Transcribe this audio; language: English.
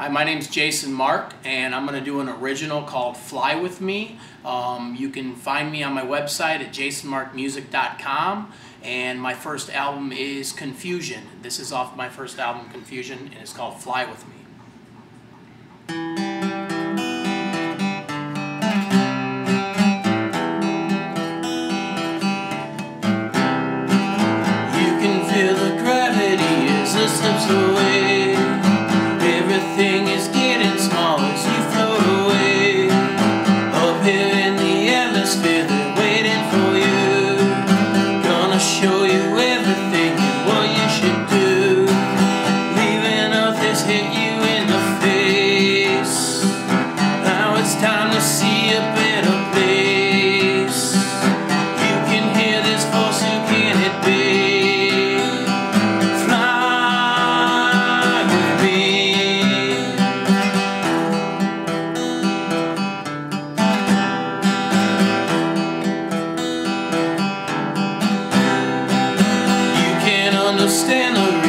Hi, my name's Jason Mark, and I'm going to do an original called Fly With Me. Um, you can find me on my website at jasonmarkmusic.com, and my first album is Confusion. This is off my first album, Confusion, and it's called Fly With Me. stand alone.